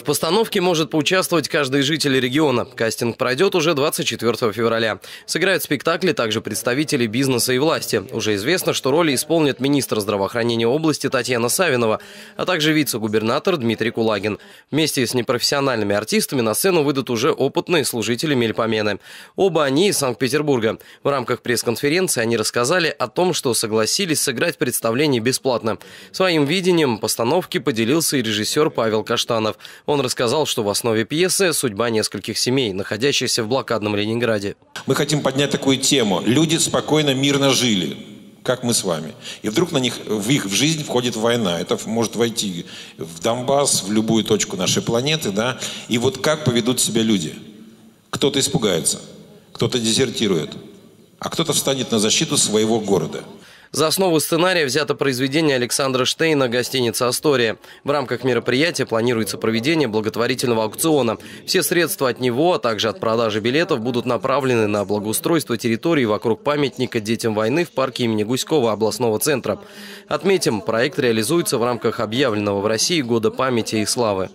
В постановке может поучаствовать каждый житель региона. Кастинг пройдет уже 24 февраля. Сыграют спектакли также представители бизнеса и власти. Уже известно, что роли исполнят министр здравоохранения области Татьяна Савинова, а также вице-губернатор Дмитрий Кулагин. Вместе с непрофессиональными артистами на сцену выйдут уже опытные служители Мельпомены. Оба они из Санкт-Петербурга. В рамках пресс-конференции они рассказали о том, что согласились сыграть представление бесплатно. Своим видением постановки поделился и режиссер Павел Каштанов. Он рассказал, что в основе пьесы судьба нескольких семей, находящихся в блокадном Ленинграде. Мы хотим поднять такую тему. Люди спокойно, мирно жили как мы с вами. И вдруг на них, в их в жизнь входит война. Это может войти в Донбасс, в любую точку нашей планеты. Да? И вот как поведут себя люди? Кто-то испугается, кто-то дезертирует, а кто-то встанет на защиту своего города. За основу сценария взято произведение Александра Штейна «Гостиница Астория». В рамках мероприятия планируется проведение благотворительного аукциона. Все средства от него, а также от продажи билетов будут направлены на благоустройство территории вокруг памятника детям войны в парке имени Гуськова областного центра. Отметим, проект реализуется в рамках объявленного в России Года памяти и славы.